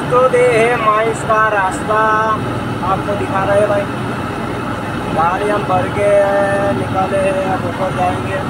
दे है माइस का रास्ता। आपको दिखा रहे हैं भाई। गाड़ी हम भर के निकाले हैं, अब ऊपर जाएँगे।